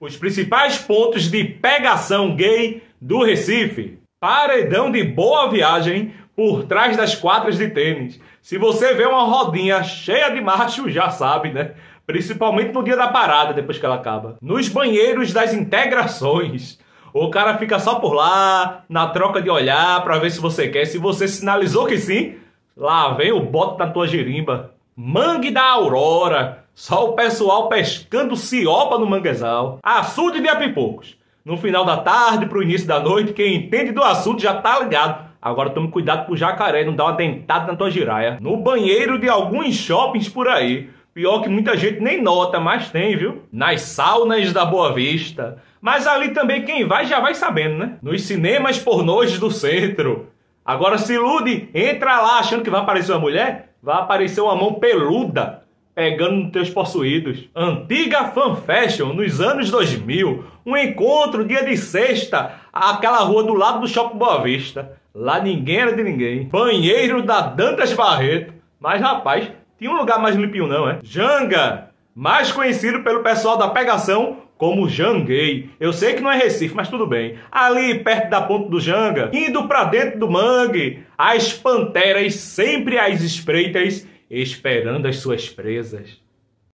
Os principais pontos de pegação gay do Recife. Paredão de boa viagem por trás das quadras de tênis. Se você vê uma rodinha cheia de macho, já sabe, né? Principalmente no dia da parada, depois que ela acaba. Nos banheiros das integrações. O cara fica só por lá, na troca de olhar, para ver se você quer. Se você sinalizou que sim, lá vem o bote na tua girimba. Mangue da Aurora. Só o pessoal pescando ciopa no manguezal. Açude de Apipocos. No final da tarde pro início da noite, quem entende do assunto já tá ligado. Agora tome cuidado pro jacaré, não dá uma dentada na tua giraia. No banheiro de alguns shoppings por aí. Pior que muita gente nem nota, mas tem, viu? Nas saunas da Boa Vista. Mas ali também quem vai já vai sabendo, né? Nos cinemas pornôs do centro. Agora se ilude, entra lá achando que vai aparecer uma mulher, vai aparecer uma mão peluda pegando teus possuídos. Antiga Fan Fashion nos anos 2000, um encontro dia de sexta, aquela rua do lado do Shopping Boa Vista. Lá ninguém era de ninguém. Banheiro da Dantas Barreto. Mas rapaz, tinha um lugar mais limpinho não, é? Janga, mais conhecido pelo pessoal da pegação como Janguei. Eu sei que não é Recife, mas tudo bem. Ali perto da ponte do Janga, indo para dentro do mangue, as panteras sempre às espreitas esperando as suas presas.